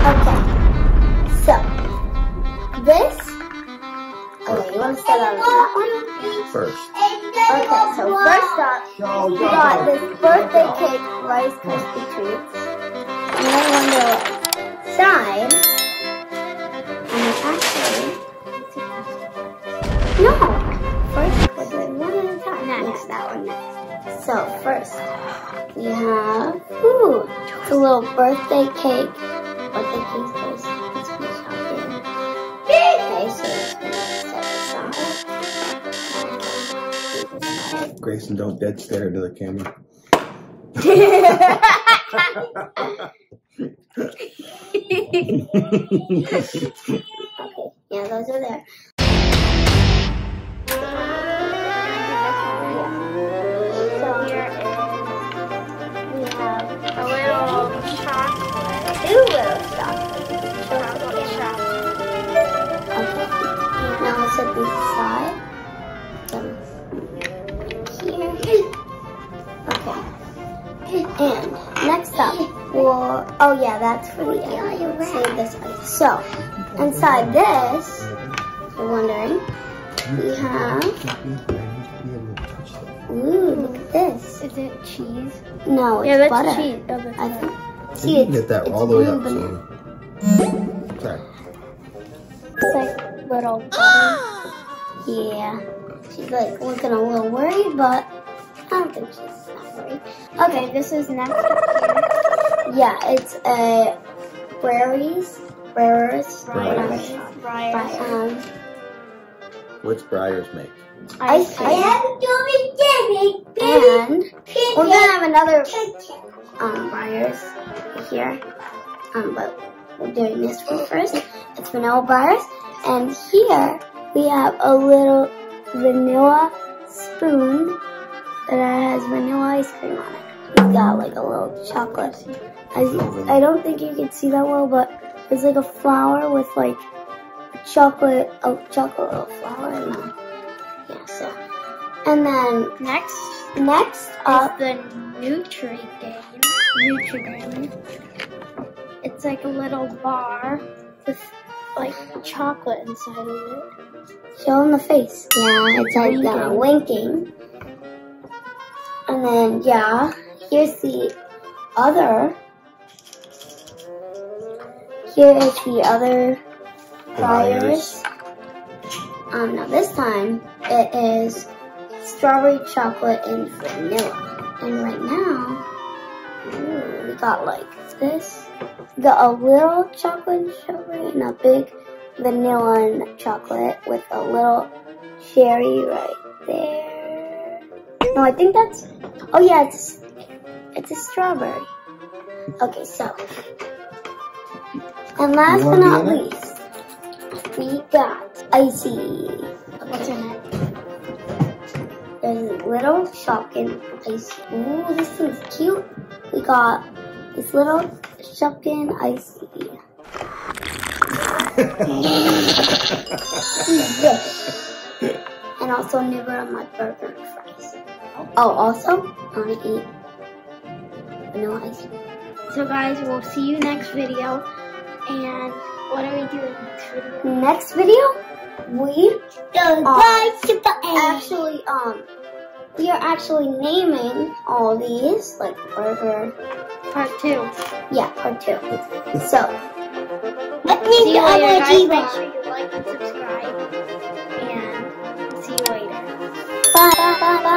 Okay. So, this. Okay, you want to start out with that one? First. Okay, so first up, we got this birthday cake Rice Krispie treats. And then on the side, and actually, no, first we're doing one at a time. Next, that one next. So first, we have, ooh, it's a little birthday cake. Birthday cake goes this much out there. Okay, so set. Grayson, don't dead stare into the camera. Okay, yeah, those are there. Now we'll set these aside. Them here. Okay. And next up, we'll. Oh yeah, that's for the end. Save this. item. So inside this, if you're wondering, we have. Ooh, look at this. Is it cheese? No, it's yeah, that's butter. cheese. Oh, that's I think. You See, can it's, get that all the way up. Sorry. It's like little. Yeah. She's like looking a little worried, but I don't think she's not worried. Okay, this is next. Yeah, it's a berries, berries, Breyers. Breyers. Um, What's Breyers make? ice cream. cream. And we're gonna have another um Breyers here. Um, but we're doing this one first. It's vanilla Breyers, and here we have a little vanilla spoon that has vanilla ice cream on it. We've got like a little chocolate. I, I don't think you can see that well, but it's like a flower with like chocolate, a chocolate little flower in there. Yeah, so. And then Next next up, the Nutri game. Nutrigrain. It's like a little bar with like chocolate inside of it. Show them the face. Yeah, it's like uh, winking. And then, yeah, here's the other. Here is the other Breyers. Um, now this time it is strawberry chocolate and vanilla. And right now, ooh, we got like this. We got a little chocolate strawberry and a big vanilla and chocolate with a little cherry right there. No, I think that's. Oh yeah, it's it's a strawberry. Okay, so and last but not least, we got icy. What's in it? There's a little Shopkin icy. Ooh, this thing's cute. We got this little Shopkin icy. This. And also never on my burger and fries. Oh, also, I'm gonna eat vanilla ice cream. So guys, we'll see you next video. And what are we doing next video? Next video, we are actually um we are actually naming all these like burger. Part two. Yeah, part two. So See you later, guys. Make sure you like and subscribe. And see you later. bye bye bye bye.